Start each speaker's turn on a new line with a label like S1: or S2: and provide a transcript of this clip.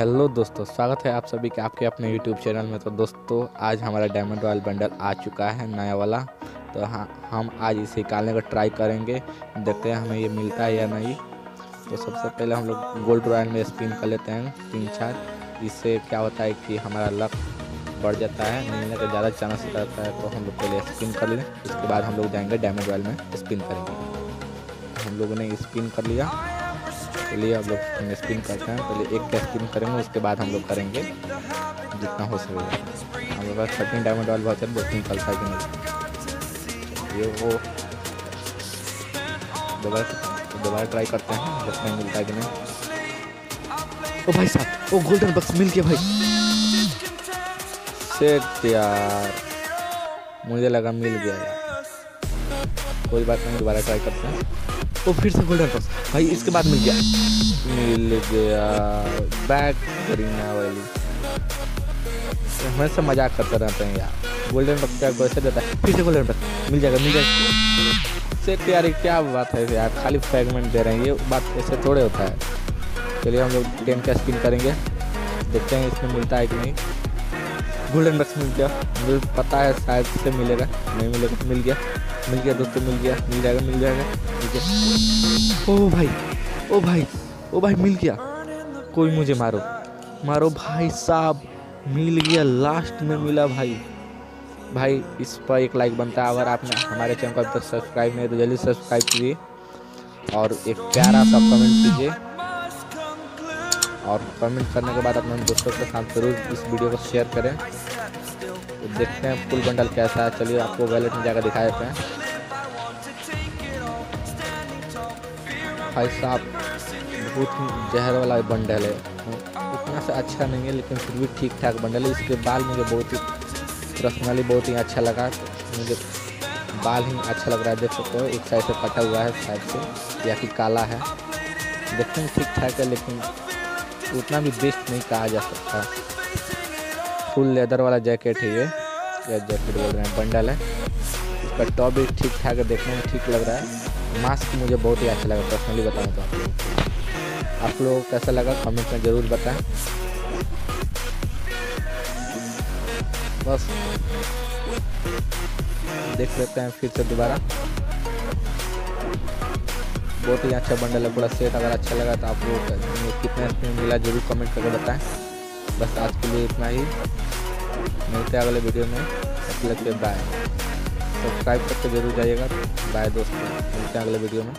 S1: Hello दोस्तों, स्वागत है आप सभी के आपके अपने यूट्यूब चैनल में। तो दोस्तों, आज हमारा डायमंड रॉयल बंडल आ चुका है, नया वाला। तो हाँ हम आज इसे निकालने का ट्राई करेंगे। देखते हैं हमें ये मिलता है या नहीं। तो सबसे पहले हम लोग गोल्ड रॉयल में स्पिन कर लेते हैं, तीन चार। इससे क्या होता है कि हमारा लक बढ़ जाता है, मिलने का ज़्यादा चांस रहता है। तो हम लोग पहले स्पिन कर लें, उसके बाद हम लोग जाएँगे डायमंड रॉयल में स्पिन करेंगे। हम लोगों ने स्पिन कर लिया। चलिए अब लोग स्पिन करते हैं। पहले एक का स्पिन करेंगे, उसके बाद हम लोग करेंगे। जितना हो सकेगा हमारे पास थर्टीन डायमंड वाल बहुत है देखते हैं कि नहीं ये वो। दोबारा दोबारा ट्राई करते हैं। देखते हैं मिलता कि नहीं। ओ भाई साहब, ओ गोल्डन बक्स मिल गया भाई। सेट यार, मुझे लगा मिल गया। यार कोई बात नहीं, दोबारा ट्राई करते हैं। ओ, फिर से गोल्डन बक्स भाई, इसके बाद मिल गया। मिल गया। बैक करीना वाली हमेशा मज़ाक करते रहते हैं यार। गोल्डन बक्स क्या वैसे देता है? फिर से गोल्डन बक्स मिल जाएगा मिल जाएगा। सेट यार क्या बात है यार। खाली फ्रेगमेंट दे रहे हैं। ये बात ऐसे थोड़े होता है। चलिए, हम लोग टेन का स्पिन करेंगे। देखते हैं इसमें मिलता है कि नहीं। गोल्डन बक्स मिल गया। मुझे पता है शायद से मिलेगा। नहीं मिलेगा, मिल गया। मिल गया दोस्तों, मिल गया, मिल जाएगा मिल जाएगा। मिल गया ओ भाई ओ भाई ओ भाई, मिल गया। कोई मुझे मारो। मारो भाई साहब, मिल गया लास्ट में मिला भाई। भाई, इस पर एक लाइक बनता है अगर आपने हमारे चैनल को अब तक सब्सक्राइब नहीं तो जल्दी सब्सक्राइब कीजिए और एक प्यारा सा कमेंट कीजिए। और कमेंट करने के बाद अपने दोस्तों के साथ ज़रूर इस वीडियो को शेयर करें। तो देखते हैं फुल बंडल कैसा है। चलिए आपको वैलेट में जाकर दिखा देते हैं। भाई साहब, बहुत ही जहर वाला बंडल है। उतना से अच्छा नहीं है, लेकिन फिर भी ठीक ठाक बंडल है। इसके बाल मुझे बहुत ही पर्सनली बहुत ही अच्छा लगा। मुझे बाल ही अच्छा लग रहा है, देख सकते हो। एक साइड से कटा हुआ है साइड से। या कि काला है। देखते हैं ठीक ठाक है, लेकिन उतना भी बेस्ट नहीं कहा जा सकता। फुल लेदर वाला जैकेट है ये। या जैकेट बोल रहे हैं, बंडल है। इसका टॉप भी ठीक ठाक है, देखने में ठीक लग रहा है। मास्क मुझे बहुत ही अच्छा लगा पर्सनली बताऊँ तो। आप लोग को कैसा लगा कमेंट में ज़रूर बताएँ। बस। देख लेते हैं फिर से दोबारा। बहुत ही अच्छा बंडल है पूरा सेट अगर अच्छा लगा तो आप लोग कितने मिला, ज़रूर कमेंट करके बताएँ। बस आज के लिए इतना ही। मिलते हैं अगले वीडियो में। अच्छी लगते बाय सब्सक्राइब करके ज़रूर जाइएगा। बाय दोस्तों। मिलते हैं अगले वीडियो में।